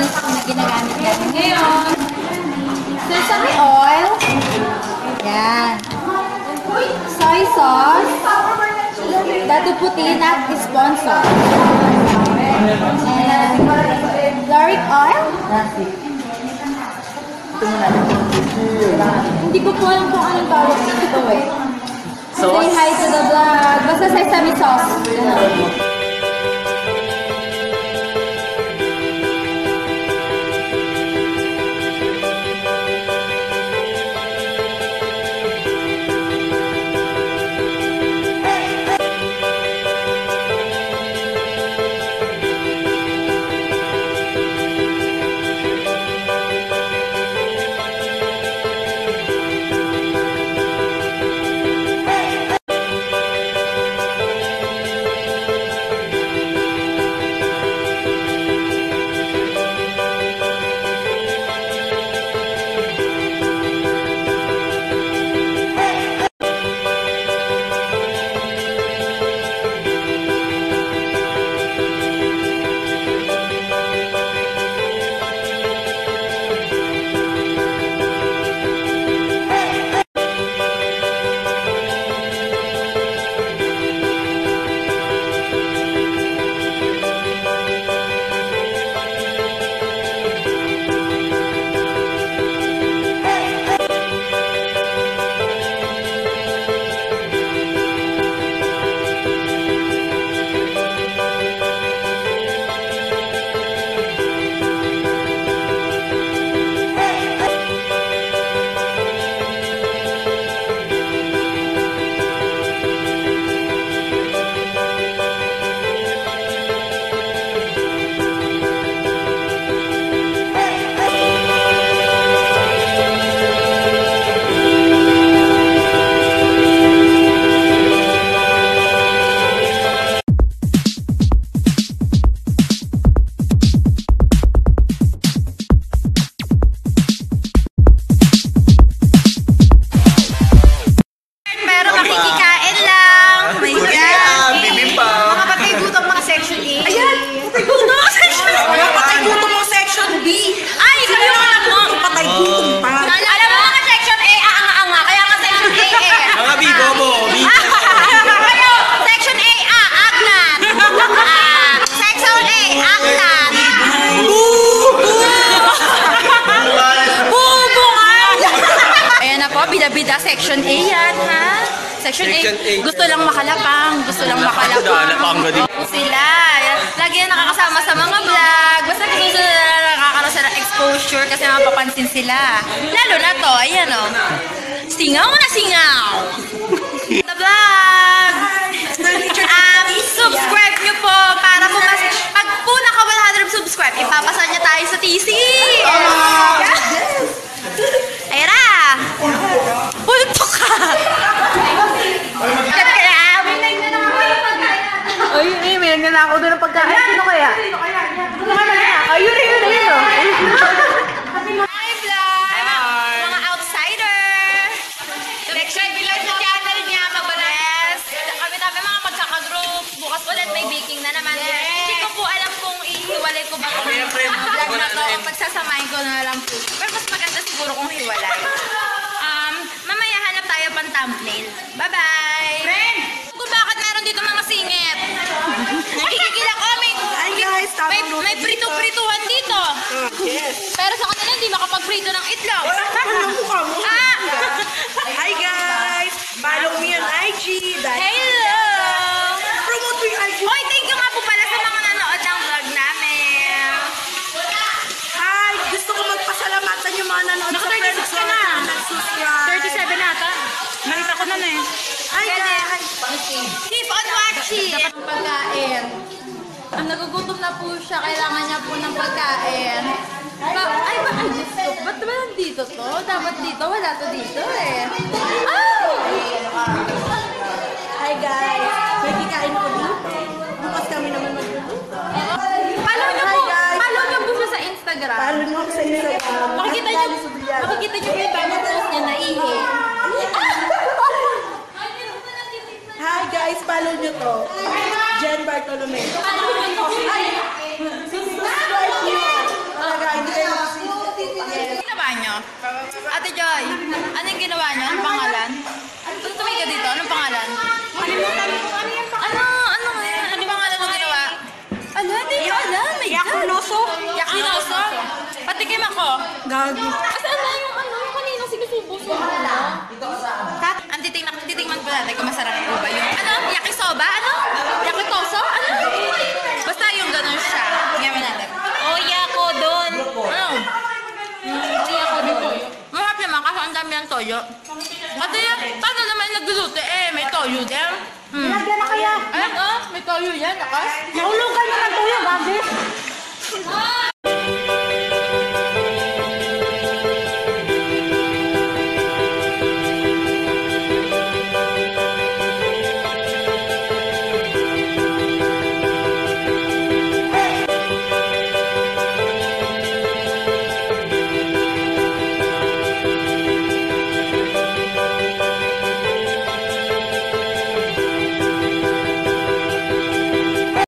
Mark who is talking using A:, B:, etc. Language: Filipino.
A: na ginagamit natin ngayon. Sesame oil. Yan. Soy sauce. Datu puti not sponsor. And garlic oil. Hindi ko po alam kung anong tawag dito eh. Say hi to the vlog. Basta sesame sauce. Ganun.
B: Section A yan, ha? Section,
C: Section
B: A.
C: A.
B: Gusto lang makalapang. Gusto lang makalapang. Sila. Lagi yan nakakasama sa mga vlog. Basta gusto nila nakakaroon sila exposure kasi mapapansin sila. Lalo na to, ayan o. Singaw na singaw! The vlog! Um, subscribe nyo po para po mas... Pag po naka 100 subscribe, ipapasa nyo tayo sa TC! Ayan na! Pulto ka! Kaya, may nagna ako yung pagkain
D: Ay, eh, doon ng pagkain. Sino kaya? Sino kaya? Ay, yun, yun, yun, yun.
B: Hi, vlog! Mga outsider! Subscribe lang sa channel niya, mabalas. Kami tabi mga magkakagroup. Bukas ulit may baking na naman. Hindi ko po alam kung ihiwalay ko ba itong vlog na to. Kung pagsasamahin ko na lang po. Pero mas maganda siguro kung hiwalay. Um, mamaya hanap tayo pang thumbnail. Bye-bye! Friend! Kung bakit meron dito mga singit? Nakikikila ko, may,
D: Hi guys,
B: may, may prito-prituhan dito.
D: Yes.
B: Pero sa kanila, hindi makapag-prito ng itlog.
D: Ang mukha mo.
B: Ah!
D: Hi guys! Follow me on IG.
B: Hello!
D: promote mo yung IG.
B: Hoy, thank you nga po pala sa mga nanood ng vlog namin.
D: Hi! Gusto ko magpasalamatan yung mga nanonood
B: Naka
D: sa
B: 36
D: friends
B: ka
D: ko
B: na.
D: nag-subscribe.
B: 37 nata. Nakita ko na na eh.
D: Hi guys!
B: Keep on watching!
A: Pagkain. Ang nagugutom na po siya, kailangan niya po ng pagkain. Ba ay, ba, ay, Diyos ko, ba't ba nandito to? Dapat dito, wala to dito eh. Oh!
D: Hi guys! May kikain ko dito. Bukas kami naman magluluto.
A: Follow niyo po, follow niyo po siya sa Instagram.
D: Follow niyo ako sa Instagram.
A: Makikita niyo, makikita niyo po yung bagong post niya na ihi.
D: Hi guys, follow nyo to. Jen Bartolome. Ay! Subscribe nyo. Para hindi kayo makasisi.
A: ginawa nyo? Ate Joy, ano anong ginawa nyo? Anong pangalan?
B: Tumig ka dito. Anong pangalan?
A: Ano? Ano nga? Anong pangalan mo ginawa? Ano? Hindi ko alam. My
B: God.
A: Yakuloso? Yakuloso? Patikim ako.
B: Gago.
A: Kasi ano yung ano? Kanina sinusubo-subo. Kat, ang titingnan, ko natin kung masarap po ba yung, ano, yakisoba? Ano? Yakitoso? Ano? Basta yung ganun siya. Tingnan natin.
B: Oya ko doon.
A: Ano?
B: Oya ko doon.
A: Masarap naman kasi ang dami ng toyo. Kasi, paano naman nagluluto eh? May toyo din. Hmm.
D: Lagyan na kaya.
A: Ayan oh, may toyo yan, lakas.
D: Nahulugan gagis.